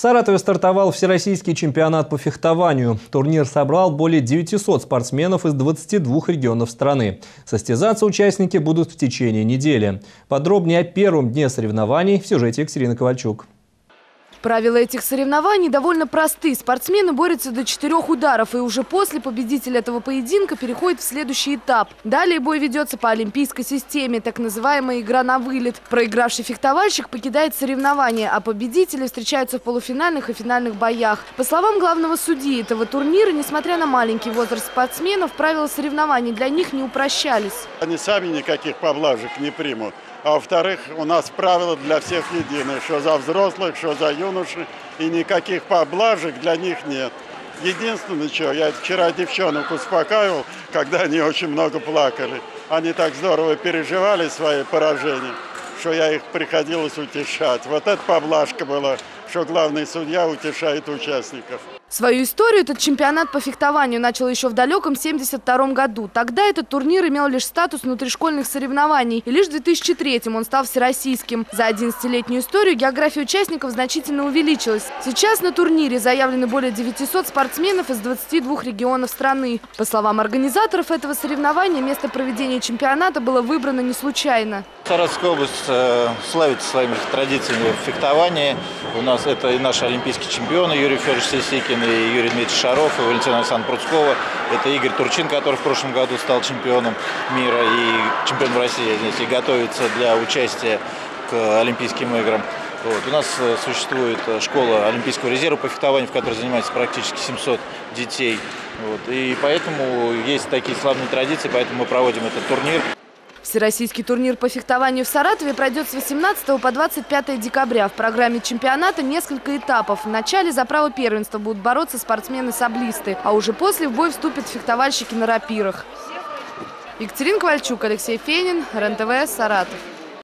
В Саратове стартовал всероссийский чемпионат по фехтованию. Турнир собрал более 900 спортсменов из 22 регионов страны. Состязаться участники будут в течение недели. Подробнее о первом дне соревнований в сюжете Екатерины Ковальчук. Правила этих соревнований довольно просты. Спортсмены борются до четырех ударов, и уже после победитель этого поединка переходит в следующий этап. Далее бой ведется по олимпийской системе, так называемая игра на вылет. Проигравший фехтовальщик покидает соревнования, а победители встречаются в полуфинальных и финальных боях. По словам главного судьи этого турнира, несмотря на маленький возраст спортсменов, правила соревнований для них не упрощались. Они сами никаких поблажек не примут. А во-вторых, у нас правила для всех единые, что за взрослых, что за юношей, и никаких поблажек для них нет. Единственное, что я вчера девчонок успокаивал, когда они очень много плакали. Они так здорово переживали свои поражения, что я их приходилось утешать. Вот эта поблажка была, что главный судья утешает участников. Свою историю этот чемпионат по фехтованию начал еще в далеком 72 году. Тогда этот турнир имел лишь статус внутришкольных соревнований, и лишь в 2003 он стал всероссийским. За 11-летнюю историю география участников значительно увеличилась. Сейчас на турнире заявлены более 900 спортсменов из 22 регионов страны. По словам организаторов этого соревнования, место проведения чемпионата было выбрано не случайно. Саратовская область э, славится своими традициями в фехтовании. У нас это и наши олимпийские чемпионы Юрий Федорович Сисикин, и Юрий Дмитриевич Шаров, и Валентина Александровна Пруцкова. Это Игорь Турчин, который в прошлом году стал чемпионом мира и чемпионом России здесь, и готовится для участия к Олимпийским играм. Вот. У нас э, существует э, школа Олимпийского резерва по фехтованию, в которой занимается практически 700 детей. Вот. И поэтому есть такие славные традиции, поэтому мы проводим этот турнир. Всероссийский турнир по фехтованию в Саратове пройдет с 18 по 25 декабря. В программе чемпионата несколько этапов. В начале за право первенства будут бороться спортсмены-саблисты, а уже после в бой вступят фехтовальщики на рапирах. Екатерина Ковальчук, Алексей Фенин, РЕН-ТВ, Саратов.